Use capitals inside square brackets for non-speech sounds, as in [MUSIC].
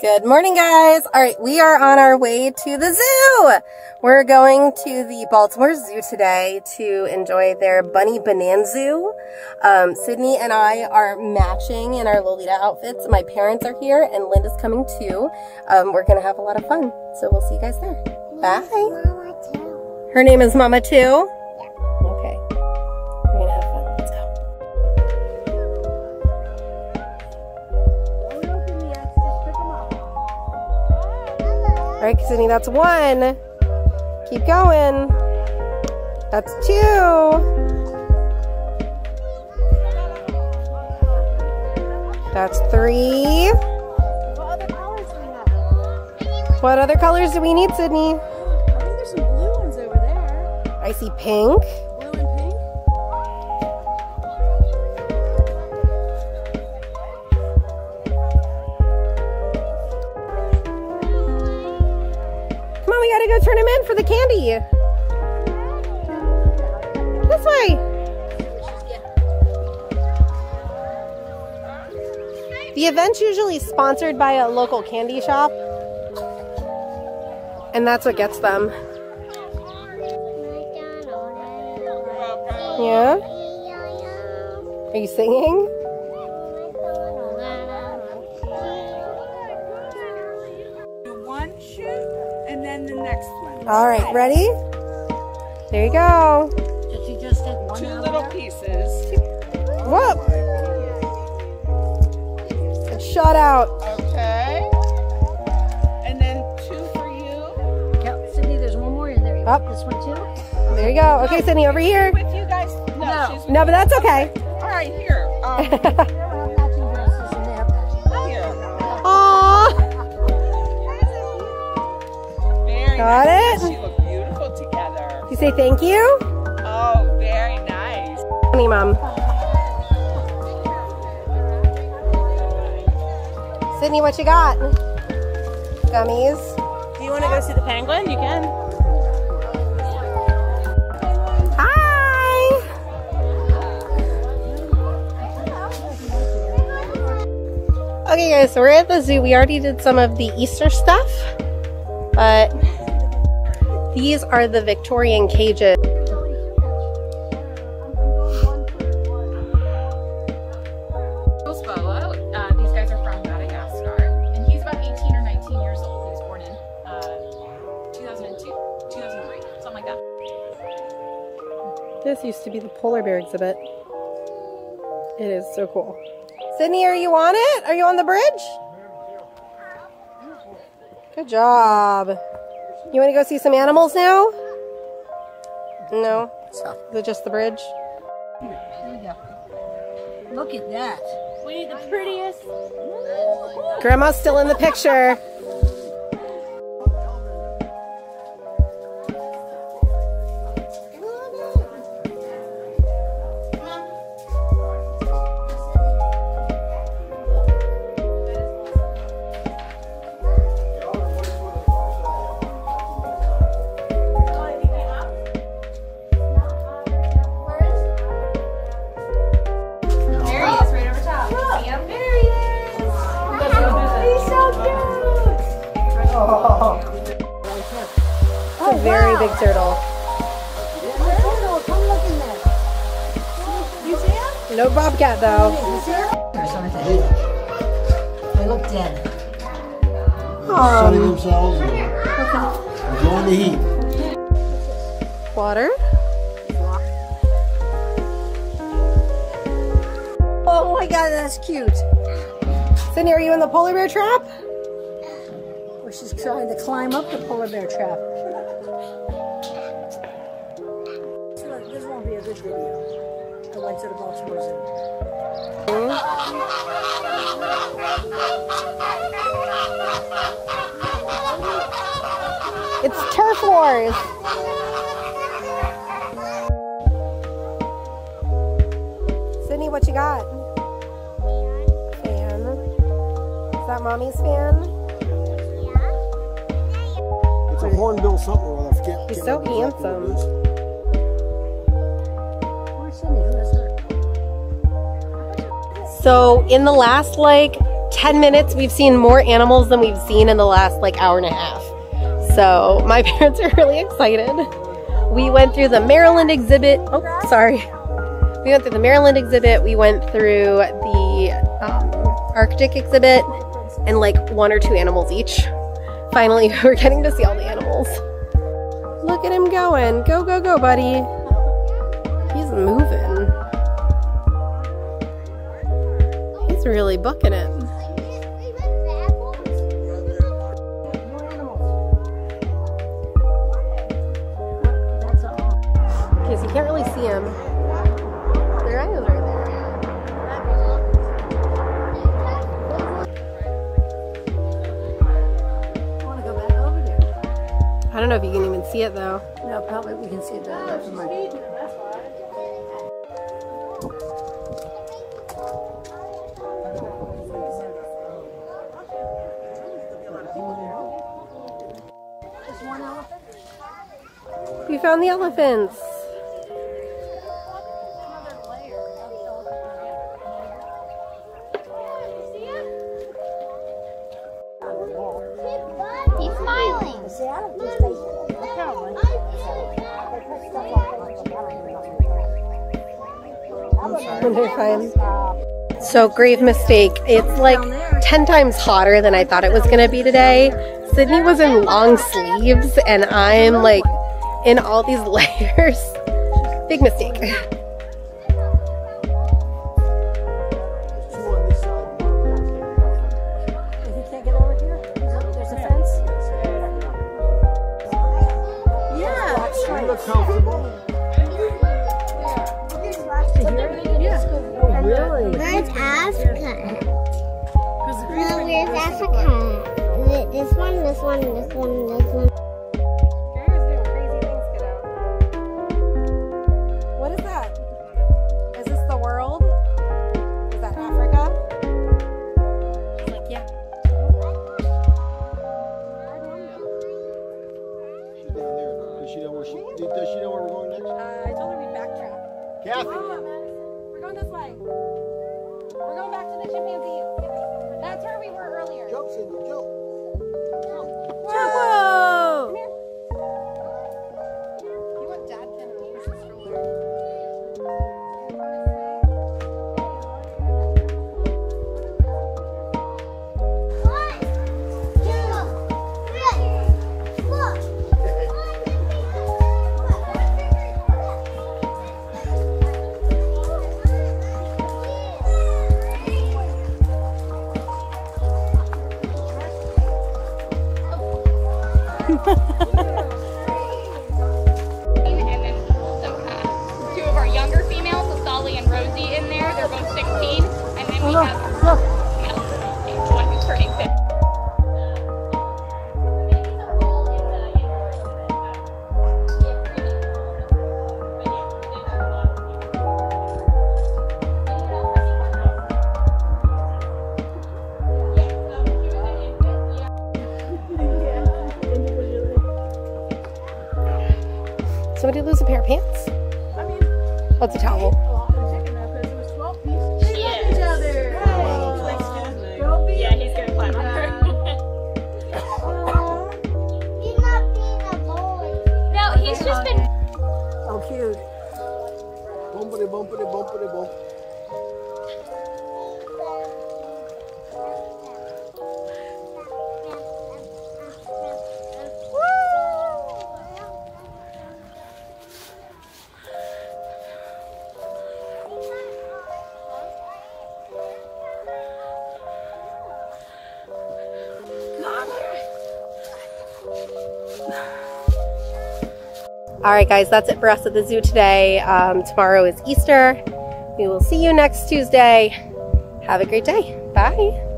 Good morning, guys. All right, we are on our way to the zoo. We're going to the Baltimore Zoo today to enjoy their Bunny BonanZoo. Um, Sydney and I are matching in our Lolita outfits. My parents are here and Linda's coming too. Um, we're going to have a lot of fun. So we'll see you guys there. Bye. Her name is Mama too? All right, Sydney, that's one. Keep going. That's two. That's three. What other colors do we need, Sydney? I think there's some blue ones over there. I see pink. Blue and pink. Candy. This way. The event's usually sponsored by a local candy shop. And that's what gets them. Yeah? Are you singing? All right, ready? There you go. Did you just take one Two little of there? pieces. Whoop! Shut out. Okay. And then two for you. Yep, Sydney, there's one more in there. You Up. this one too? There you go. Okay, Sydney, over here. With you guys? No. No. She's No, but that's okay. All right, here. Um, [LAUGHS] There are You say thank you? Oh, very nice. Honey, Mom. Sydney, what you got? Gummies. Do you want to go see the penguin? You can. Hi. Okay, guys, so we're at the zoo. We already did some of the Easter stuff, but these are the Victorian cages. Bolo. Uh, guys from Madagascar, and he's about 18 or 19 years old. He was born in uh, 2002, 2003, something like that. This used to be the polar bear exhibit. It is so cool. Sydney, are you on it? Are you on the bridge? Good job. You want to go see some animals now? No? Is it just the bridge? There you go. Look at that. We need the prettiest. Grandma's still in the picture. It's a very big turtle. Come look in there. You see him? No bobcat though. You see him? Aren't they? They look dead. sunning um, themselves and enjoying the heat. Water. Oh my god, that's cute. Sydney, are you in the polar bear trap? Well, she's trying to climb up the polar bear trap. This won't be a good video. I went to the Baltimore Zoo. It's turf wars. Sydney, what you got? Fan. Is that mommy's fan? Hornbill something or other. I forget. He's so remember exactly what it handsome. is. Where's Cindy? Who has her? So in the last like 10 minutes, we've seen more animals than we've seen in the last like hour and a half. So my [LAUGHS] parents are really excited. We went through the Maryland exhibit. Oh, sorry. We went through the Maryland exhibit. We went through the um, Arctic exhibit and like one or two animals each. Finally, [LAUGHS] we're getting to see all the animals. Look at him going. Go, go, go, buddy. He's moving. He's really booking it. I don't know if you can even see it though. No, probably we can see it better from my. We found the elephants. So grave mistake. It's like 10 times hotter than I thought it was going to be today. Sydney was in long sleeves and I'm like in all these [LAUGHS] layers. Big mistake. [LAUGHS] This one, this one, this one, this one. What is that? Is this the world? Is that Africa? Yeah. She's down there. Does she know where she? Does she know where we're going next? Uh, I told her we backtrack. Kathy. We're going this way. We're going back to the chimpanzees. That's where we were earlier. Jump, Cindy, jump. And then also have two of our younger females, Solly and Rosie, in there. They're both 16. And then we oh, have Somebody a pair of pants? Oh, it's a towel. Yeah, he's gonna climb on her. [LAUGHS] He's not being a boy. no, he's just been Oh, cute. Bumpity, bumpity, bumpity, bump. All right, guys, that's it for us at the zoo today. Um, tomorrow is Easter. We will see you next Tuesday. Have a great day. Bye.